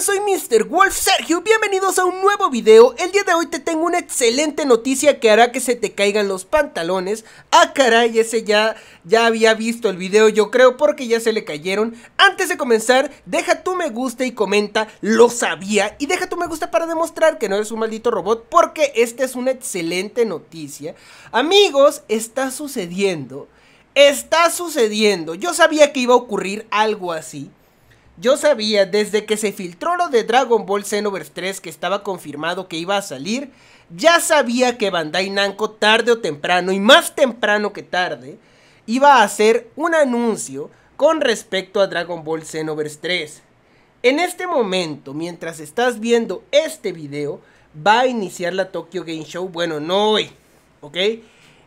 Soy Mr. Wolf Sergio, bienvenidos a un nuevo video. El día de hoy te tengo una excelente noticia que hará que se te caigan los pantalones. Ah caray, ese ya, ya había visto el video yo creo porque ya se le cayeron. Antes de comenzar, deja tu me gusta y comenta, lo sabía. Y deja tu me gusta para demostrar que no eres un maldito robot Porque esta es una excelente noticia. Amigos, está sucediendo Está sucediendo, yo sabía que iba a ocurrir algo así yo sabía desde que se filtró lo de Dragon Ball Xenoverse 3 que estaba confirmado que iba a salir, ya sabía que Bandai Namco tarde o temprano, y más temprano que tarde, iba a hacer un anuncio con respecto a Dragon Ball Xenoverse 3. En este momento, mientras estás viendo este video, va a iniciar la Tokyo Game Show, bueno, no hoy, ¿ok?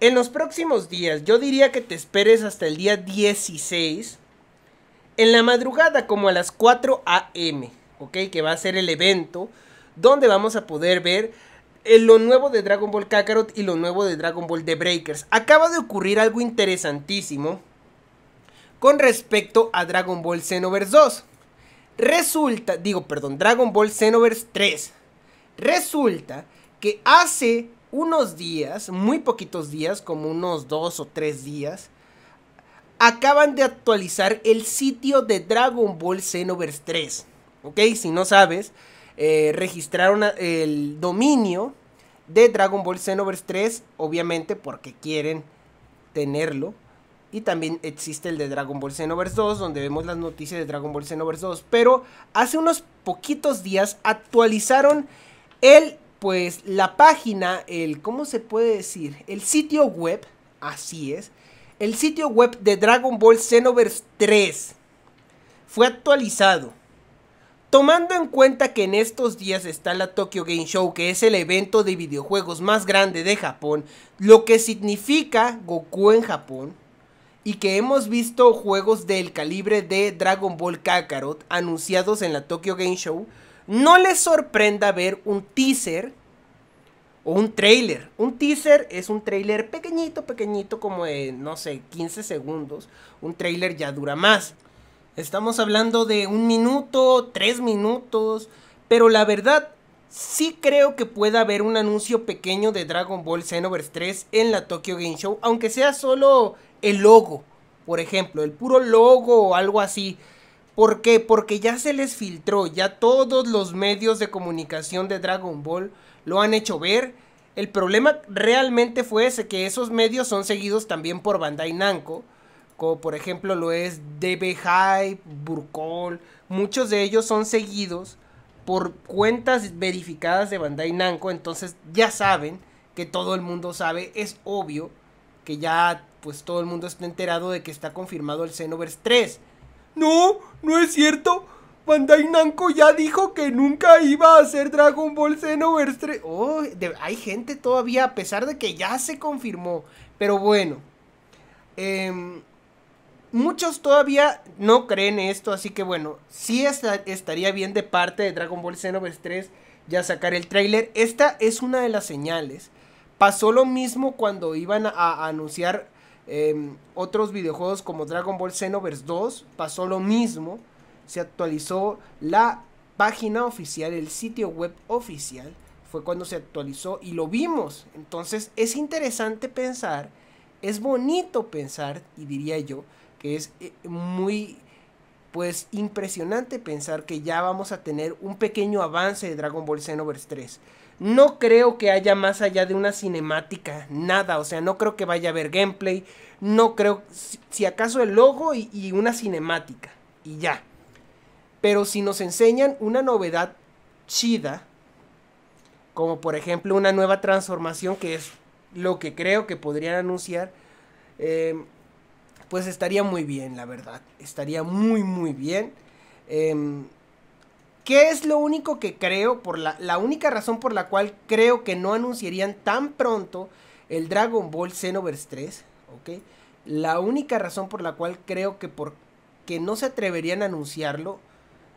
En los próximos días, yo diría que te esperes hasta el día 16 en la madrugada como a las 4 a.m., ¿ok? Que va a ser el evento donde vamos a poder ver eh, lo nuevo de Dragon Ball Kakarot y lo nuevo de Dragon Ball The Breakers. Acaba de ocurrir algo interesantísimo con respecto a Dragon Ball Xenoverse 2. Resulta, digo, perdón, Dragon Ball Xenoverse 3. Resulta que hace unos días, muy poquitos días, como unos dos o tres días, acaban de actualizar el sitio de Dragon Ball Xenoverse 3. ¿Ok? Si no sabes, eh, registraron el dominio de Dragon Ball Xenoverse 3, obviamente porque quieren tenerlo. Y también existe el de Dragon Ball Xenoverse 2, donde vemos las noticias de Dragon Ball Xenoverse 2. Pero hace unos poquitos días actualizaron el, pues, la página, el, ¿cómo se puede decir? El sitio web, así es, el sitio web de Dragon Ball Xenoverse 3 fue actualizado. Tomando en cuenta que en estos días está la Tokyo Game Show, que es el evento de videojuegos más grande de Japón, lo que significa Goku en Japón, y que hemos visto juegos del calibre de Dragon Ball Kakarot anunciados en la Tokyo Game Show, no les sorprenda ver un teaser o un trailer. Un teaser es un trailer pequeñito, pequeñito, como de, no sé, 15 segundos. Un trailer ya dura más. Estamos hablando de un minuto, tres minutos. Pero la verdad, sí creo que pueda haber un anuncio pequeño de Dragon Ball Xenoverse 3 en la Tokyo Game Show. Aunque sea solo el logo, por ejemplo, el puro logo o algo así. ¿Por qué? Porque ya se les filtró, ya todos los medios de comunicación de Dragon Ball lo han hecho ver. El problema realmente fue ese, que esos medios son seguidos también por Bandai Namco, como por ejemplo lo es DB Hype, Burkol, muchos de ellos son seguidos por cuentas verificadas de Bandai Namco, entonces ya saben que todo el mundo sabe, es obvio que ya pues todo el mundo está enterado de que está confirmado el Xenoverse 3. No, no es cierto. Bandai Namco ya dijo que nunca iba a hacer Dragon Ball Xenoverse 3. Oh, hay gente todavía, a pesar de que ya se confirmó. Pero bueno. Em, muchos todavía no creen esto, así que bueno, sí estaría bien de parte de Dragon Ball Xenoverse 3 ya sacar el tráiler. Esta es una de las señales. Pasó lo mismo cuando iban a, anunciar em, otros videojuegos como Dragon Ball Xenoverse 2. Pasó lo mismo se actualizó la página oficial, el sitio web oficial, fue cuando se actualizó y lo vimos. Entonces es interesante pensar, es bonito pensar, y diría yo, que es eh, muy pues impresionante pensar que ya vamos a tener un pequeño avance de Dragon Ball Xenoverse 3. No creo que haya más allá de una cinemática, nada, o sea, no creo que vaya a haber gameplay, no creo, si, acaso el logo y una cinemática, y ya. Pero si nos enseñan una novedad chida, como por ejemplo una nueva transformación, que es lo que creo que podrían anunciar, em, pues estaría muy bien, la verdad. Estaría muy, muy bien. Em, ¿Qué es lo único que creo? Por la, la única razón por la cual creo que no anunciarían tan pronto el Dragon Ball Xenoverse 3. ¿Ok? La única razón por la cual creo que, por, que no se atreverían a anunciarlo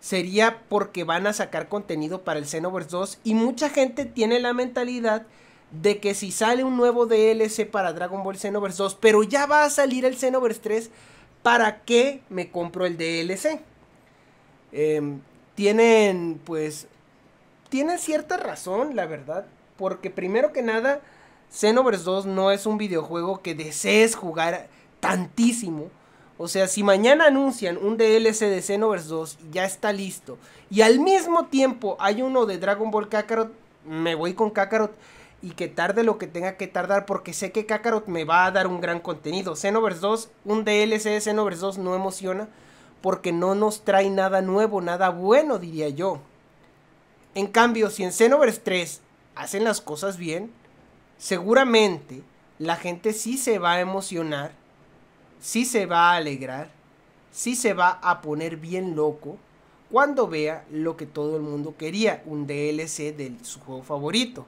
sería porque van a sacar contenido para el Xenoverse 2 y mucha gente tiene la mentalidad de que si sale un nuevo DLC para Dragon Ball Xenoverse 2, pero ya va a salir el Xenoverse 3, ¿para qué me compro el DLC? Em, tienen, pues, tienen cierta razón, la verdad. Porque primero que nada, Xenoverse 2 no es un videojuego que desees jugar tantísimo. O sea, si mañana anuncian un DLC de Xenoverse 2 y ya está listo, y al mismo tiempo hay uno de Dragon Ball Kakarot, me voy con Kakarot y que tarde lo que tenga que tardar porque sé que Kakarot me va a dar un gran contenido. Xenoverse 2, un DLC de Xenoverse 2 no emociona porque no nos trae nada nuevo, nada bueno, diría yo. En cambio, si en Xenoverse 3 hacen las cosas bien, seguramente la gente sí se va a emocionar, sí se va a alegrar, sí se va a poner bien loco cuando vea lo que todo el mundo quería, un DLC de su juego favorito.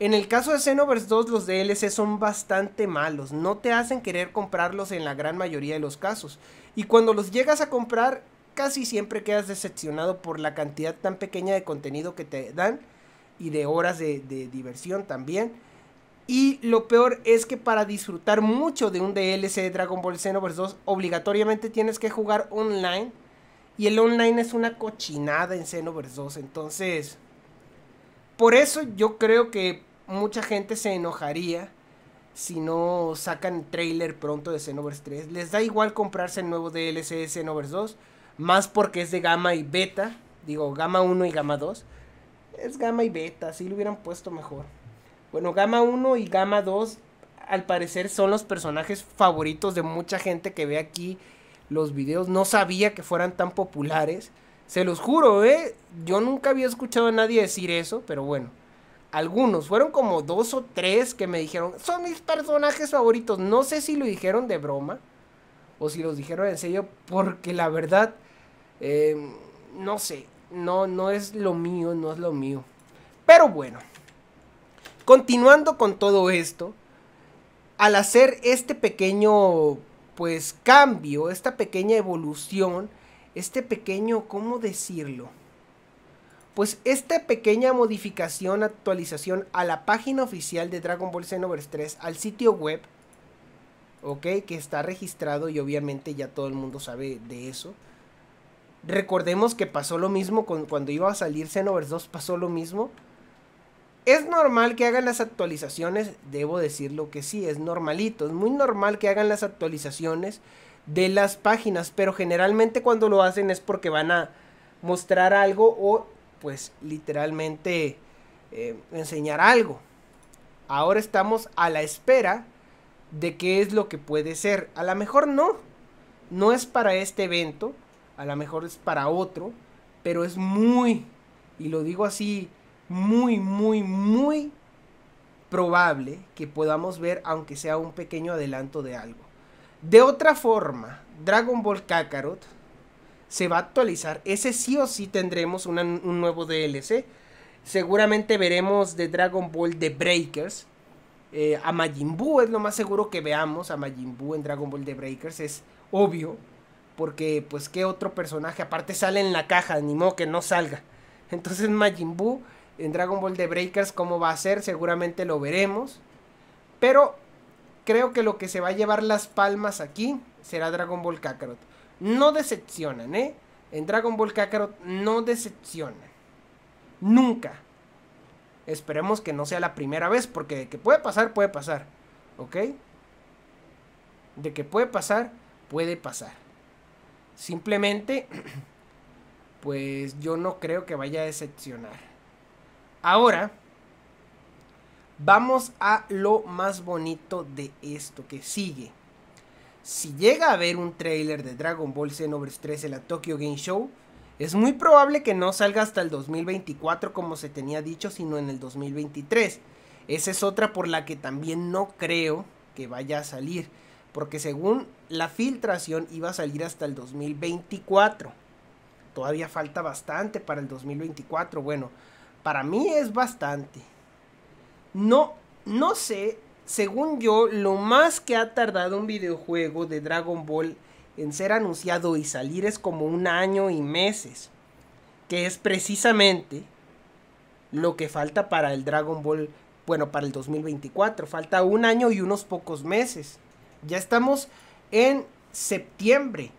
En el caso de Xenoverse 2 los DLC son bastante malos, no te hacen querer comprarlos en la gran mayoría de los casos. Y cuando los llegas a comprar, casi siempre quedas decepcionado por la cantidad tan pequeña de contenido que te dan y de horas de, diversión también. Y lo peor es que para disfrutar mucho de un DLC de Dragon Ball Xenoverse 2, obligatoriamente tienes que jugar online. Y el online es una cochinada en Xenoverse 2. Entonces, por eso yo creo que mucha gente se enojaría si no sacan trailer pronto de Xenoverse 3. Les da igual comprarse el nuevo DLC de Xenoverse 2, más porque es de gama y beta, digo gama 1 y gama 2. Es gama y beta, si lo hubieran puesto mejor. Bueno, gama 1 y gama 2 al parecer son los personajes favoritos de mucha gente que ve aquí los videos. No sabía que fueran tan populares. Se los juro, ¿eh? Yo nunca había escuchado a nadie decir eso, pero bueno. Algunos, fueron como dos o tres que me dijeron, son mis personajes favoritos. No sé si lo dijeron de broma o si los dijeron en serio, porque la verdad, em, no sé, no, no es lo mío, no es lo mío. Pero bueno, continuando con todo esto, al hacer este pequeño, pues, cambio, esta pequeña evolución, este pequeño, ¿cómo decirlo? Pues esta pequeña modificación, actualización a la página oficial de Dragon Ball Xenoverse 3, al sitio web, ok, que está registrado y obviamente ya todo el mundo sabe de eso. Recordemos que pasó lo mismo con, cuando iba a salir Xenoverse 2, pasó lo mismo. Es normal que hagan las actualizaciones, debo decirlo que sí, es normalito, es muy normal que hagan las actualizaciones de las páginas, pero generalmente cuando lo hacen es porque van a mostrar algo o pues literalmente eh, enseñar algo. Ahora estamos a la espera de qué es lo que puede ser. A lo mejor no, no es para este evento, a lo mejor es para otro, pero es muy, y lo digo así, muy, muy, muy probable que podamos ver aunque sea un pequeño adelanto de algo. De otra forma, Dragon Ball Kakarot se va a actualizar. Ese sí o sí tendremos un nuevo DLC. Seguramente veremos de Dragon Ball The Breakers. Eh, a Majin Buu es lo más seguro que veamos. A Majin Buu en Dragon Ball The Breakers es obvio. Porque, pues, ¿qué otro personaje? Aparte sale en la caja, ni modo que no salga. Entonces, Majin Buu en Dragon Ball The Breakers, ¿cómo va a ser? Seguramente lo veremos. Pero creo que lo que se va a llevar las palmas aquí será Dragon Ball Kakarot. No decepcionan, ¿eh? En Dragon Ball Kakarot no decepcionan. Nunca. Esperemos que no sea la primera vez, porque de que puede pasar, puede pasar. ¿Ok? De que puede pasar, puede pasar. Simplemente, pues yo no creo que vaya a decepcionar. Ahora, Vamos a lo más bonito de esto que sigue. Si llega a haber un trailer de Dragon Ball Xenoverse 3 en la Tokyo Game Show, es muy probable que no salga hasta el 2024 como se tenía dicho, sino en el 2023. Esa es otra por la que también no creo que vaya a salir, porque según la filtración iba a salir hasta el 2024. Todavía falta bastante para el 2024. Bueno, para mí es bastante. No, no sé, según yo, lo más que ha tardado un videojuego de Dragon Ball en ser anunciado y salir es como un año y meses. Que es precisamente lo que falta para el Dragon Ball, bueno, para el 2024. Falta un año y unos pocos meses. Ya estamos en septiembre.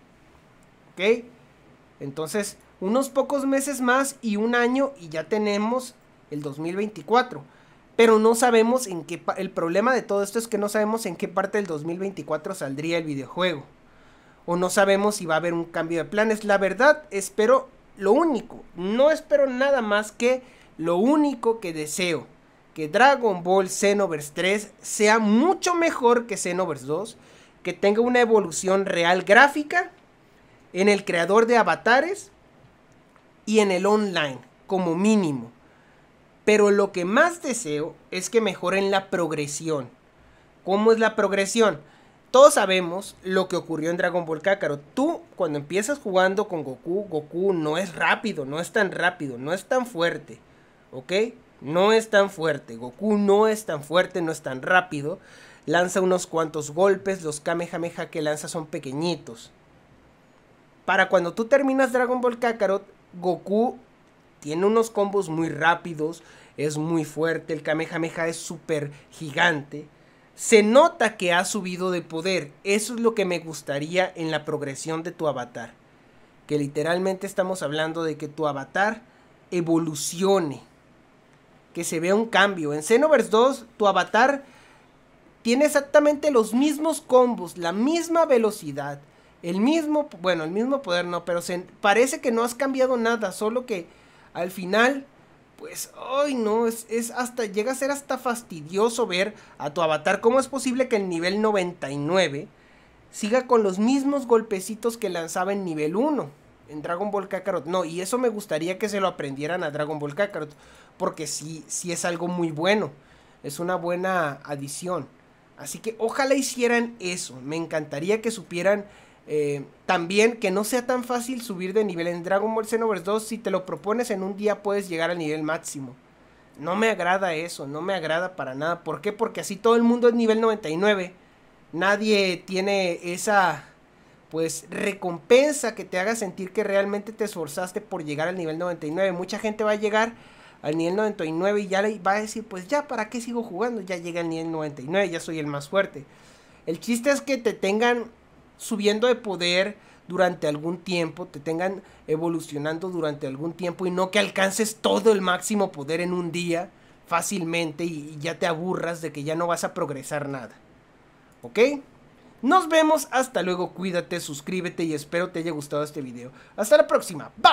¿Ok? Entonces, unos pocos meses más y un año y ya tenemos el 2024. Pero no sabemos en qué... El problema de todo esto es que no sabemos en qué parte del 2024 saldría el videojuego. O no sabemos si va a haber un cambio de planes. La verdad, espero lo único. No espero nada más que lo único que deseo. Que Dragon Ball Xenoverse 3 sea mucho mejor que Xenoverse 2. Que tenga una evolución real gráfica en el creador de avatares y en el online, como mínimo. Pero lo que más deseo es que mejoren la progresión. ¿Cómo es la progresión? Todos sabemos lo que ocurrió en Dragon Ball Kakarot. Tú, cuando empiezas jugando con Goku, Goku no es rápido, no es tan rápido, no es tan fuerte. ¿Ok? No es tan fuerte. Goku no es tan fuerte, no es tan rápido. Lanza unos cuantos golpes, los Kamehameha que lanza son pequeñitos. Para cuando tú terminas Dragon Ball Kakarot, Goku tiene unos combos muy rápidos, es muy fuerte, el Kamehameha es súper gigante. Se nota que ha subido de poder. Eso es lo que me gustaría en la progresión de tu avatar. Que literalmente estamos hablando de que tu avatar evolucione. Que se vea un cambio. En Xenoverse 2, tu avatar tiene exactamente los mismos combos, la misma velocidad, el mismo, bueno, el mismo poder no, pero se, parece que no has cambiado nada, solo que al final, pues, ay no, es, es hasta, llega a ser hasta fastidioso ver a tu avatar. ¿Cómo es posible que el nivel 99 siga con los mismos golpecitos que lanzaba en nivel 1? En Dragon Ball Kakarot. No, y eso me gustaría que se lo aprendieran a Dragon Ball Kakarot. Porque sí, sí es algo muy bueno. Es una buena adición. Así que ojalá hicieran eso. Me encantaría que supieran eh, también que no sea tan fácil subir de nivel en Dragon Ball Xenoverse 2. Si te lo propones en un día puedes llegar al nivel máximo. No me agrada eso, no me agrada para nada. ¿Por qué? Porque así todo el mundo es nivel 99. Nadie tiene esa pues recompensa que te haga sentir que realmente te esforzaste por llegar al nivel 99. Mucha gente va a llegar al nivel 99 y ya le va a decir, pues ya, ¿para qué sigo jugando? Ya llega al nivel 99, ya soy el más fuerte. El chiste es que te tengan subiendo de poder durante algún tiempo, te tengan evolucionando durante algún tiempo y no que alcances todo el máximo poder en un día fácilmente y, ya te aburras de que ya no vas a progresar nada. ¿Ok? Nos vemos, hasta luego, cuídate, suscríbete y espero te haya gustado este video. Hasta la próxima, bye.